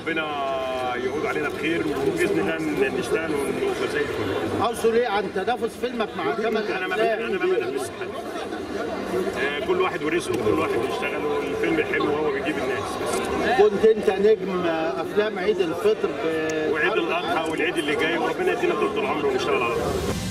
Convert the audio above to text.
ربنا يعود علينا بخير وبإذن الله نشتغل ونبقى زي الفل. اقصد إيه عن تنافس فيلمك مع كمان أنا ما أنا ما بنافسش حد آه، كل واحد ورزقه كل واحد بيشتغل والفيلم حلو وهو بيجيب الناس. بس كنت أنت نجم أفلام عيد الفطر وعيد الأضحى والعيد اللي جاي وربنا يدينا طول العمر ونشتغل على طول.